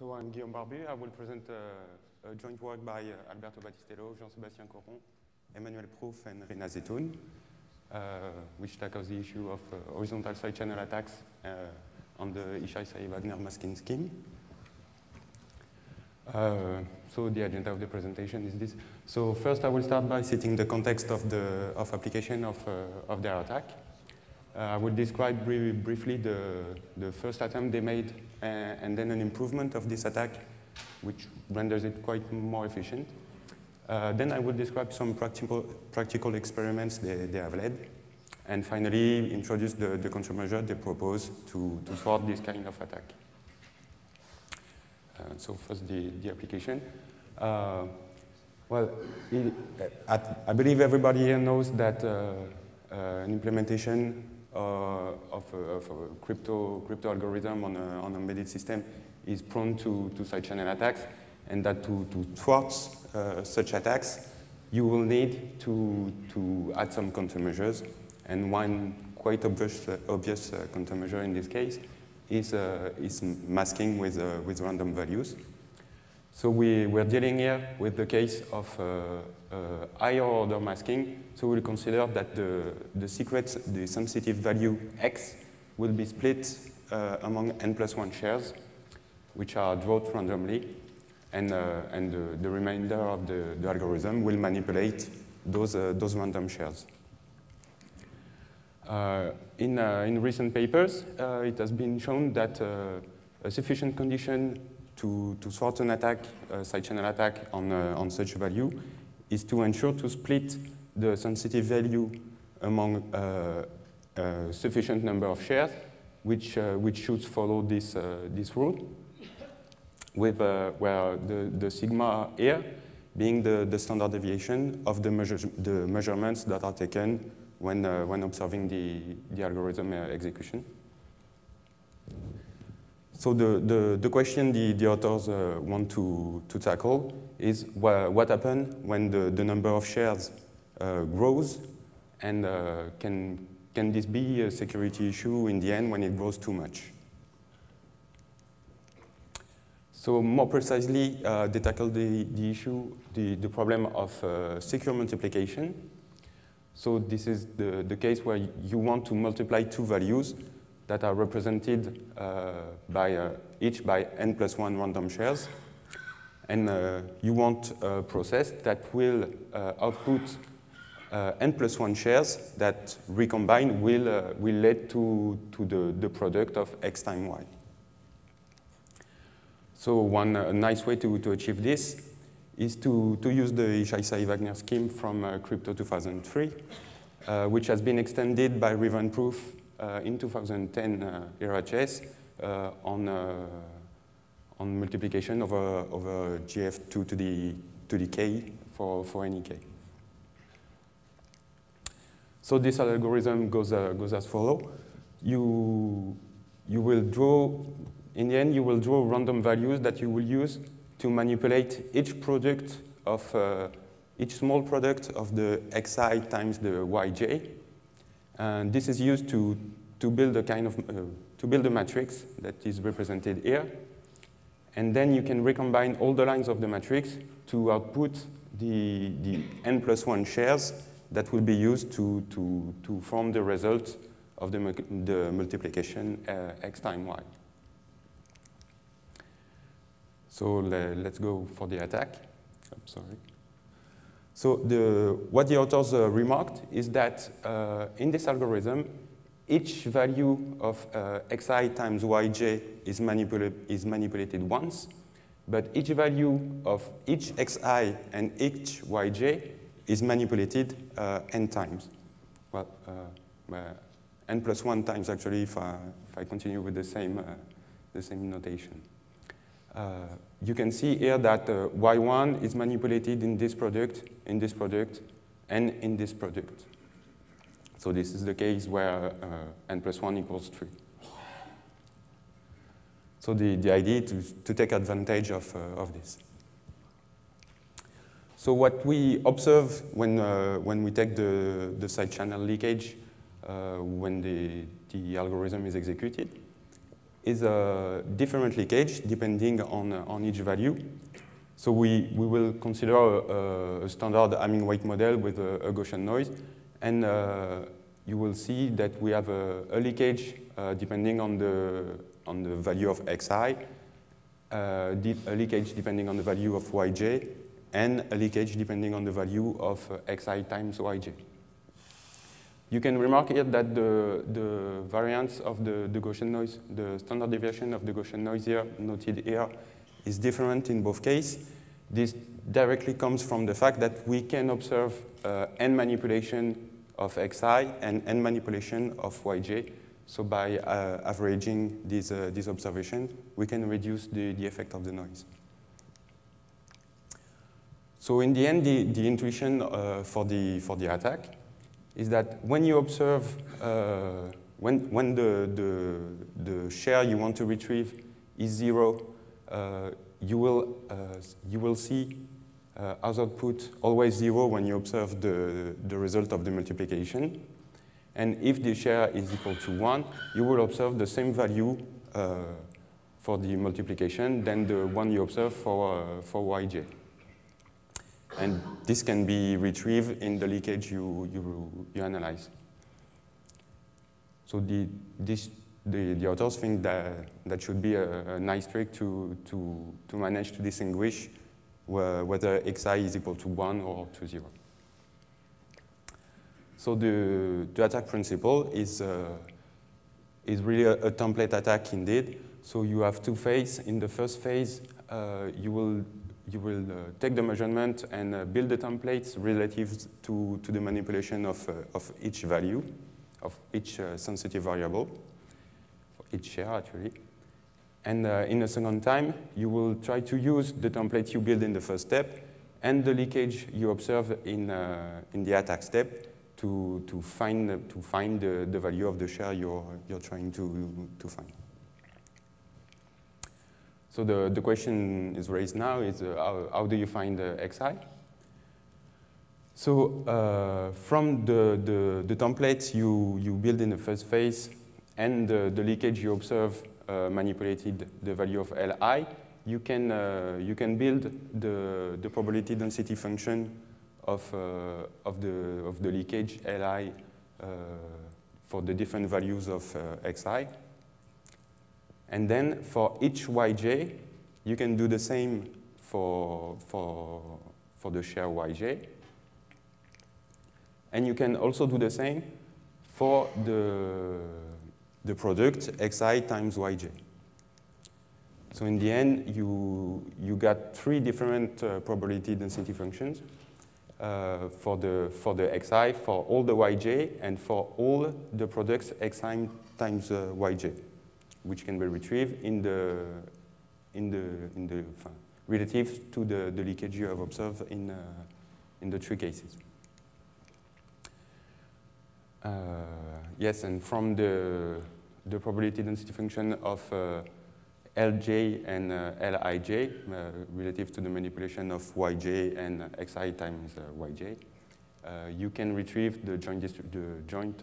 So I'm Guillaume Barbu. I will present uh, a joint work by uh, Alberto Battistello, Jean-Sébastien Coron, Emmanuel Prouff, and Rina Zeitoun, uh, which tackles the issue of uh, horizontal side channel attacks uh, on the Ishai-Wagner masking scheme. Uh, so the agenda of the presentation is this. So first I will start by setting the context of the of application of, of their attack. Uh, I will describe bri briefly the, the first attempt they made uh, and then an improvement of this attack, which renders it quite more efficient. Uh, then I will describe some practical, practical experiments they, they have led. And finally, introduce the, the countermeasure they propose to, to thwart this kind of attack. Uh, so first the, the application. Uh, well, it, I believe everybody here knows that uh, an implementation of, a, of, a, crypto, crypto algorithm on, a, on embedded system is prone to, to side channel attacks, and that to, to thwart uh, such attacks, you will need to, to add some countermeasures. And one quite obvious, uh, obvious uh, countermeasure in this case is, uh, is masking with, uh, with random values. So we, we're dealing here with the case of uh, uh, higher order masking. So we'll consider that the, the secret, the sensitive value x, will be split uh, among n plus 1 shares, which are drawn randomly. And, uh, and the, the remainder of the, the algorithm will manipulate those, uh, those random shares. Uh, in, in recent papers, it has been shown that a sufficient condition to, to thwart an attack, a side channel attack on, uh, on such value, is to ensure to split the sensitive value among uh, a sufficient number of shares, which, uh, which should follow this, uh, this rule, with, uh, where the, the sigma here being the, the standard deviation of the, measure, the measurements that are taken when, uh, when observing the, the algorithm execution. So the, the, the question the, the authors uh, want to, to tackle is wh what happens when the, the number of shares uh, grows and uh, can, can this be a security issue in the end when it grows too much? So more precisely, uh, they tackle the, the issue, the, the problem of uh, secure multiplication. So this is the, the case where you want to multiply two values that are represented uh, by uh, each by n plus one random shares. And uh, you want a process that will output n plus one shares that recombine will, will lead to, to the, the product of x times y. So one uh, nice way to, to achieve this is to, to use the Ishai-Wagner scheme from uh, Crypto 2003, uh, which has been extended by Rivain Prouff uh, in 2010 CHES uh, uh, on, on multiplication over, over GF2 to the, to the K for, for any K. So this algorithm goes, uh, goes as follows. You, you will draw, in the end, you will draw random values that you will use to manipulate each product of, uh, each small product of the xi times the yj. And this is used to, to build a kind of, uh, to build a matrix that is represented here. And then you can recombine all the lines of the matrix to output the, the n plus one shares that will be used to, to, to form the result of the, the multiplication uh, x times y. So le let's go for the attack. I'm sorry. So the, what the authors uh, remarked is that uh, in this algorithm, each value of uh, xi times yj is, manipula is manipulated once, but each value of each xi and each yj is manipulated uh, n times. Well, uh, n plus one times actually if I, if I continue with the same, uh, the same notation. Uh, you can see here that uh, y1 is manipulated in this product, in this product, and in this product. So this is the case where uh, n plus 1 equals 3. So the, the idea to, to take advantage of, of this. So what we observe when, uh, when we take the, the side channel leakage uh, when the, the algorithm is executed is a different leakage depending on, uh, on each value. So we, we will consider a, a standard Hamming weight model with a, a Gaussian noise, and uh, you will see that we have a, a leakage uh, depending on the, on the value of xi, uh, a leakage depending on the value of yj, and a leakage depending on the value of uh, xi times yj. You can remark here that the, the variance of the, the Gaussian noise, the standard deviation of the Gaussian noise here, noted here, is different in both cases. This directly comes from the fact that we can observe uh, n manipulation of xi and n manipulation of yj. So by uh, averaging these, uh, these observations, we can reduce the, the effect of the noise. So in the end, the, the intuition uh, for, the, for the attack is that when you observe, uh, when, when the, the, the share you want to retrieve is zero, uh, you, will, uh, you will see uh, as output always zero when you observe the, the result of the multiplication. And if the share is equal to one, you will observe the same value uh, for the multiplication than the one you observe for, for yj. And this can be retrieved in the leakage you, you, you analyze. So the, this, the, the authors think that that should be a, a nice trick to, to, to manage to distinguish whether xi is equal to 1 or to 0. So the, the attack principle is, uh, is really a, a, template attack indeed. So you have two phases. In the first phase, uh, you will you will uh, take the measurement and uh, build the templates relative to, to the manipulation of, uh, of each value, of each sensitive variable, for each share actually. And in a second time, you will try to use the template you build in the first step and the leakage you observe in, in the attack step to, to find, to find the, the value of the share you're, you're trying to, to find. So the, the question is raised now is uh, how, how, do you find xi? So uh, from the, the, the, templates you, you build in the first phase and the, the leakage you observe uh, manipulated the value of Li, you can, uh, you can build the, the probability density function of, uh, of, the, of the leakage Li uh, for the different values of xi. And then for each yj, you can do the same for, for, for the share yj. And you can also do the same for the, the product xi times yj. So in the end, you, you got three different uh, probability density functions uh, for, the, for the xi, for all the yj, and for all the products xi times uh, yj which can be retrieved in the, in the, in the relative to the, the leakage you have observed in, uh, in the three cases. Uh, yes, and from the, the probability density function of uh, Lj and uh, Lij uh, relative to the manipulation of Yj and Xi times uh, Yj, you can retrieve the joint, the joint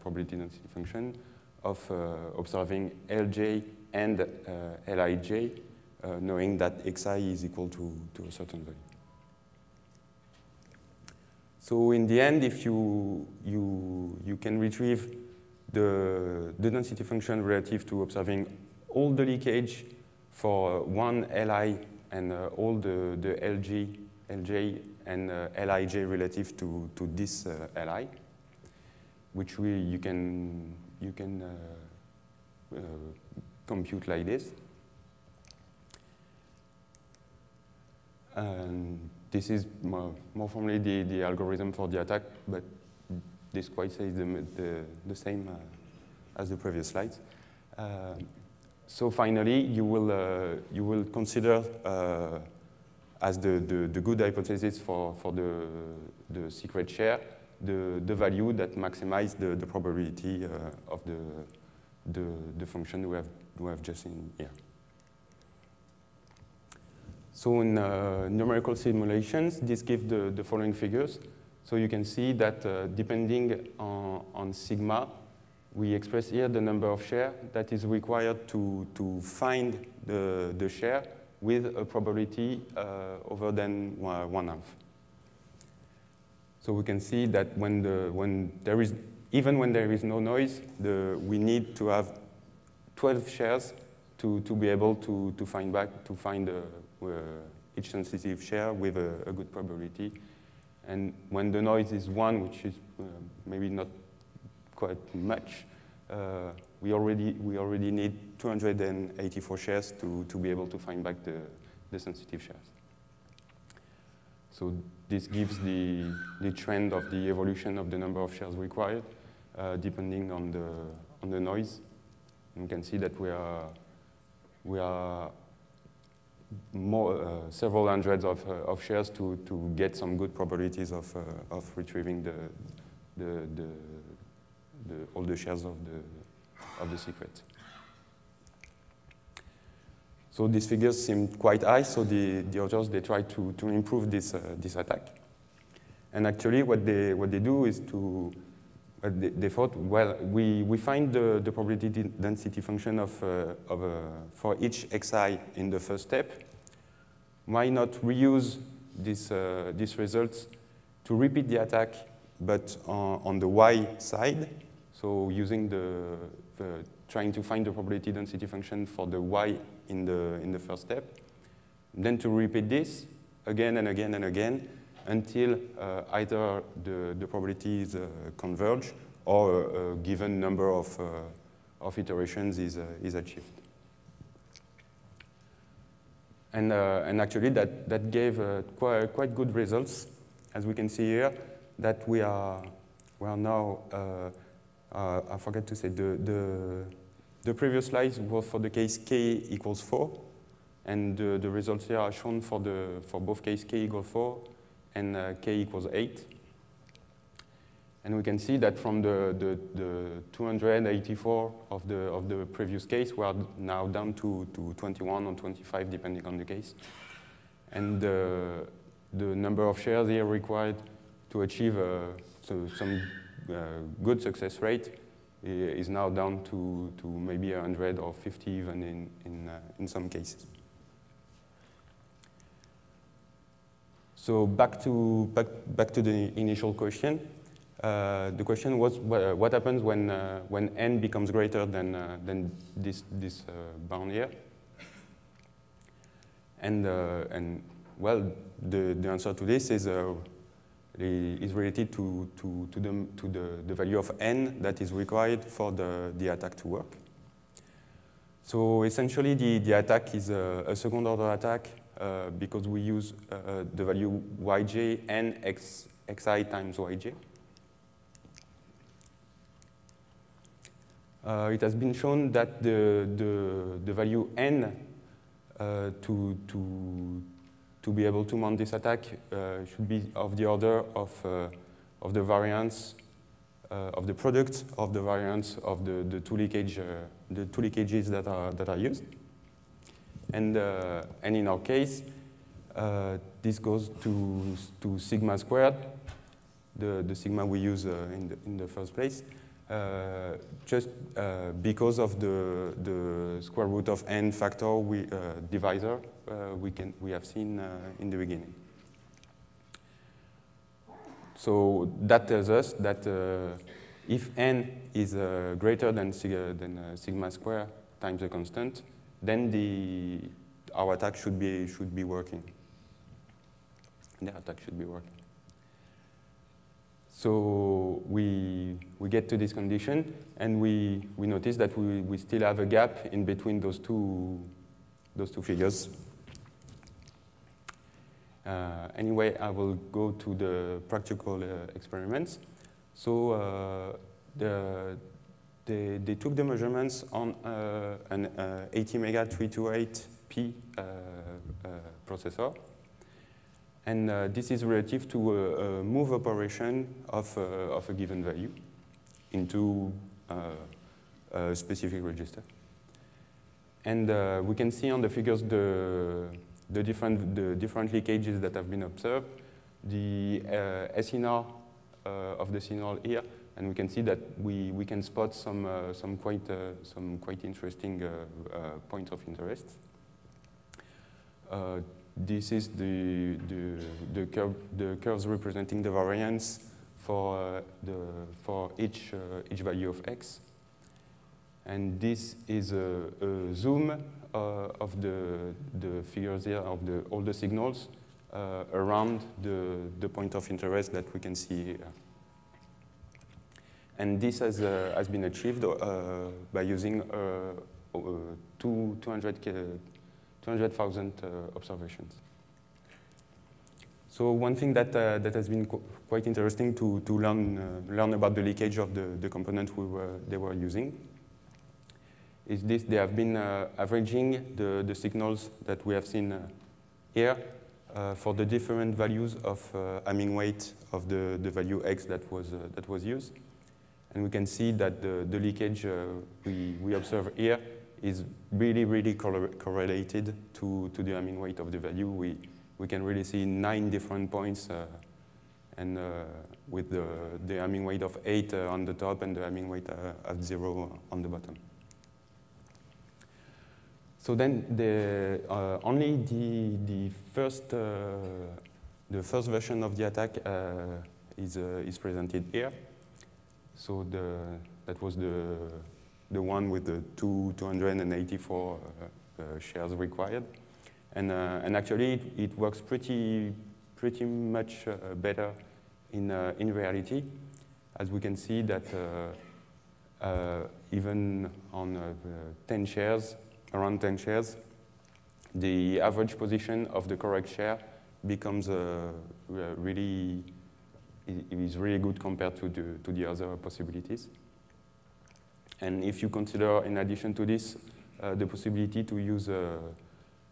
probability density function of uh, observing Lj and uh, Lij, uh, knowing that xi is equal to, to a certain value. So in the end, if you, you, you can retrieve the, the density function relative to observing all the leakage for one Li and uh, all the, the Lg, Lj and uh, Lij relative to, to this uh, Li, which we, you can you can uh, uh, compute like this. And this is more, more formally the, the algorithm for the attack, but this quite says the, the, the same uh, as the previous slides. So finally, you will, you will consider as the, the, the, good hypothesis for, for the, the secret share the, the value that maximizes the, the probability uh, of the, the, the function we have, we have just in here. So in uh, numerical simulations, this gives the, the following figures. So you can see that uh, depending on, on sigma, we express here the number of share that is required to, to find the, the share with a probability uh, over than one half. So we can see that when, the, when there is, even when there is no noise, the, we need to have 12 shares to, to be able to, to find back, to find a, each sensitive share with a, a, good probability. And when the noise is one, which is uh, maybe not quite much, uh, we, already, we already need 284 shares to, to be able to find back the, the sensitive shares. So this gives the, the trend of the evolution of the number of shares required, uh, depending on the, on the noise. And you can see that we are, we are more, uh, several hundreds of, uh, of shares to, to get some good probabilities of, uh, of retrieving the, the, the, the, all the shares of the, of the secret. So these figures seem quite high, so the, the authors, they try to, to improve this, uh, this attack. And actually what they, what they do is to, uh, they, they, thought, well, we, we find the, the probability density function of, uh, of, uh, for each xi in the first step. Why not reuse this, uh, these results to repeat the attack, but on, on the y side, so using the, the, trying to find the probability density function for the y in the, in the first step. Then to repeat this again and again and again until uh, either the, the probabilities uh, converge or a, given number of, uh, of iterations is, uh, is achieved. And, uh, and actually that, that gave uh, quite, quite good results. As we can see here, that we are, we are now, I forget to say, the, the the previous slide was for the case k equals 4, and the, results here are shown for, the, for both case k equals 4 and uh, k equals 8. And we can see that from the, the, the 284 of the, of the previous case, we are now down to, to 21 or 25, depending on the case. And the, the number of shares here required to achieve uh, so some uh, good success rate is now down to, to maybe 100 or 50 even in, in, uh, in some cases. So back to, back, back to the initial question. Uh, the question was uh, what happens when, uh, when n becomes greater than, uh, than this, this uh, bound here? And, and well, the, the answer to this is is related to, to, to, the, to the, the value of n that is required for the, the attack to work. So essentially, the, the attack is a, a second order attack uh, because we use uh, the value yj x, xi times yj. Uh, it has been shown that the, the, the value n uh, to, to, to be able to mount this attack uh, should be of the order of, uh, of the variance uh, of the product of the variance of the, the two leakage, the two leakages that are, that are used. And, and in our case, this goes to, to sigma squared, the, the sigma we use in, the, in the first place. Uh, just uh, because of the, the square root of n factor we, uh, divisor we, can, we have seen in the beginning. So that tells us that if n is greater than, sig than sigma square times a constant, then the, our attack should be, should be working. The attack should be working. So we, we get to this condition, and we, we notice that we, we still have a gap in between those two, those two figures. Uh, anyway, I will go to the practical uh, experiments. So uh, the, they, they took the measurements on uh, an uh, ATmega 328P uh, processor. And uh, this is relative to a, a move operation of, uh, of a given value into uh, a specific register. And uh, we can see on the figures the, the, different, the different leakages that have been observed. The uh, SNR uh, of the signal here and we can see that we, we can spot some, some, quite, some quite interesting points of interest. This is the, the, the, curve, the curves representing the variance for, the, for each, each value of x. And this is a, a zoom uh, of the, the figures here of the, all the signals uh, around the, the point of interest that we can see here. And this has, uh, has been achieved uh, by using uh, uh, 200,000 200, observations. So one thing that, that has been qu quite interesting to, to learn, learn about the leakage of the, the component we were, they were using is this, they have been uh, averaging the, the signals that we have seen uh, here uh, for the different values of Hamming weight of the, the value x that was, that was used. And we can see that the, the leakage we, we observe here is really, really correlated to, to the Hamming weight of the value. We, we can really see nine different points uh, and uh, with the, the Hamming weight of 8 uh, on the top and the Hamming weight of 0 on the bottom. So then the, uh, only the, the, first, uh, the first version of the attack uh, is, uh, is presented here. So the, that was the, the one with the two, 284 uh, uh, shares required. And, and actually it, it, works pretty, pretty much better in, in reality. As we can see that even on 10 shares, around 10 shares, the average position of the correct share becomes uh, really, is really good compared to the, to the other possibilities. And if you consider, in addition to this, uh, the possibility to use uh,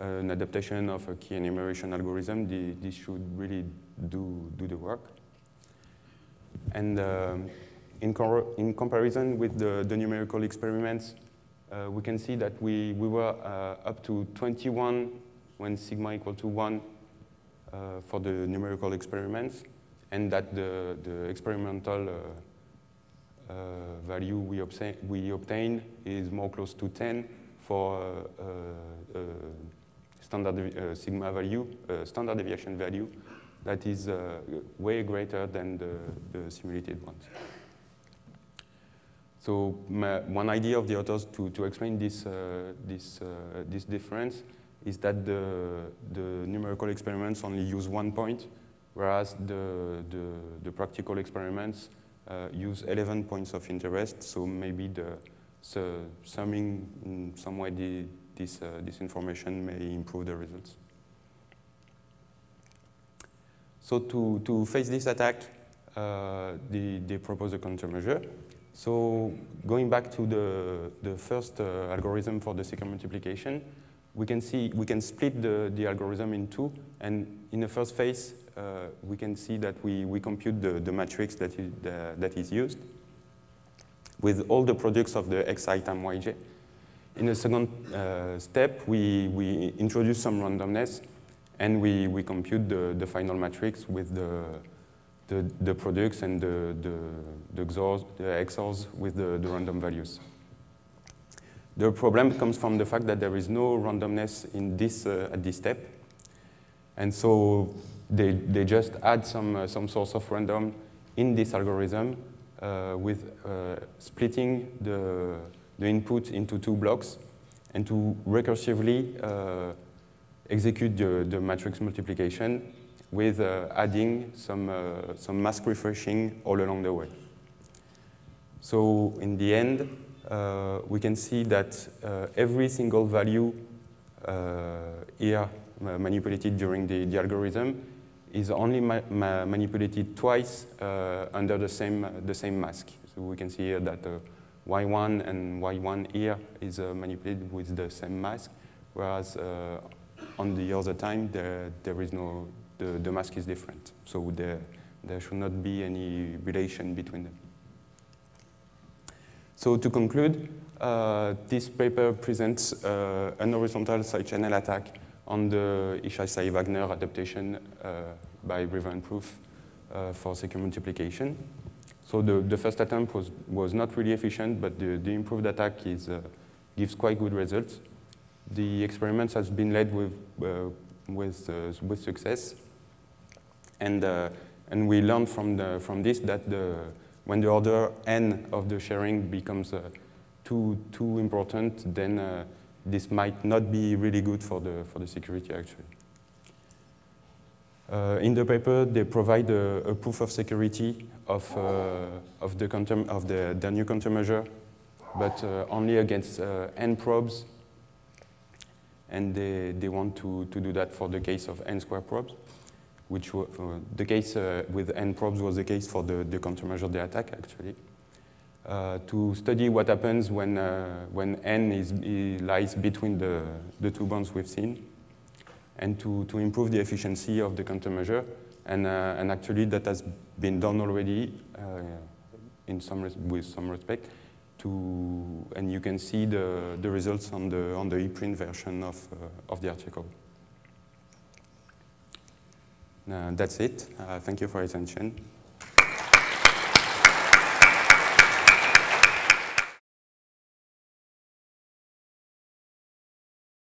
an adaptation of a key enumeration algorithm, the, this should really do, do the work. And um, in, in comparison with the, the numerical experiments, uh, we can see that we, we were uh, up to 21 when sigma equal to 1 uh, for the numerical experiments, and that the, the experimental uh, value we, obtain, we obtain is more close to 10 for uh, standard sigma value, standard deviation value that is way greater than the, the simulated ones. So my, one idea of the authors to, to explain this, uh, this, uh, this difference is that the, the numerical experiments only use one point, whereas the, the, the practical experiments uh, use 11 points of interest, so maybe the summing in some way the, this, uh, this information may improve the results. So to, to face this attack, uh, they, they propose a countermeasure. So going back to the, the first uh, algorithm for the second multiplication, we can see we can split the, the algorithm in two, and in the first phase, uh, we can see that we, we compute the, the matrix that is, the, that is used with all the products of the xi times yj. In the second uh, step, we, we introduce some randomness, and we, we compute the, the final matrix with the, the, the products and the, the, the XORs, the XORs with the, the random values. The problem comes from the fact that there is no randomness in this, uh, at this step. And so they, they just add some, uh, some source of random in this algorithm uh, with uh, splitting the, the input into two blocks and to recursively execute the, the matrix multiplication with uh, adding some, uh, some mask refreshing all along the way. So in the end, uh, we can see that every single value here manipulated during the, the algorithm is only ma ma manipulated twice uh, under the same, the same mask. So we can see here that uh, Y1 and Y1 here is uh, manipulated with the same mask, whereas on the other time, there, there is no the, the mask is different. So there, there should not be any relation between them. So to conclude, uh, this paper presents uh, an horizontal side channel attack on the Ishai-Wagner adaptation uh, by Rivain and Prouff uh, for secure multiplication. So the, the first attempt was, was not really efficient, but the, the improved attack is, uh, gives quite good results. The experiments has been led with, with, with success. And, and we learned from, the, from this that the, when the order n of the sharing becomes too, too important, then this might not be really good for the, for the security actually. Uh, in the paper, they provide a, a proof of security of, uh, of, the, counter, of the, the new countermeasure, but uh, only against uh, n probes. And they, they want to, to do that for the case of n square probes, which was, uh, the case uh, with n probes was the case for the, the countermeasure they attack, actually. Uh, to study what happens when, uh, when n is, lies between the, the two bonds we've seen, and to, to improve the efficiency of the countermeasure. And, uh, and actually that has been done already uh, in some with some respect. To, and you can see the, the results on the, on the ePrint version of, uh, of the article. Uh, that's it. thank you for your attention.